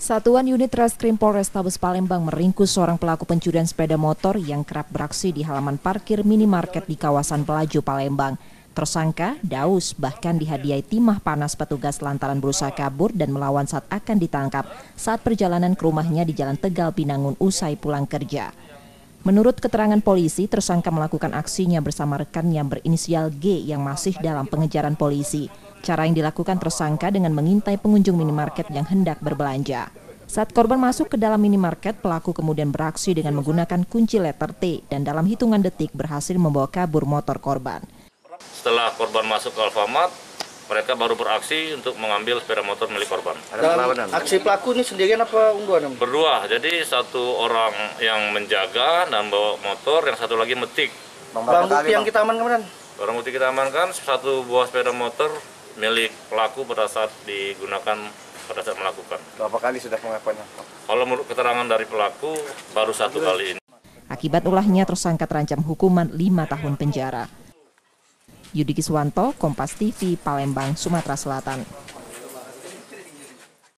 Satuan unit Reskrim Polrestabes Palembang meringkus seorang pelaku pencurian sepeda motor yang kerap beraksi di halaman parkir minimarket di kawasan Pelaju Palembang. Tersangka, Daus, bahkan dihadiahi timah panas petugas lantaran berusaha kabur dan melawan saat akan ditangkap saat perjalanan ke rumahnya di Jalan Tegal, Binangun usai pulang kerja. Menurut keterangan polisi, tersangka melakukan aksinya bersama rekan yang berinisial G yang masih dalam pengejaran polisi. Cara yang dilakukan tersangka dengan mengintai pengunjung minimarket yang hendak berbelanja. Saat korban masuk ke dalam minimarket, pelaku kemudian beraksi dengan menggunakan kunci letter T dan dalam hitungan detik berhasil membawa kabur motor korban. Setelah korban masuk ke Alfamart, mereka baru beraksi untuk mengambil sepeda motor milik korban. Dan aksi pelaku ini sendirian apa ungguan? Berdua, jadi satu orang yang menjaga dan bawa motor, yang satu lagi metik. Barang bukti yang kita amankan kemarin? Barang bukti kita amankan satu buah sepeda motor milik pelaku pada saat digunakan pada saat melakukan. Berapa kali sudah pengakuannya? Kalau menurut keterangan dari pelaku, baru satu kali ini. Akibat ulahnya tersangka terancam hukuman 5 tahun penjara. Yudi Kiswanto, Kompas TV, Palembang, Sumatera Selatan.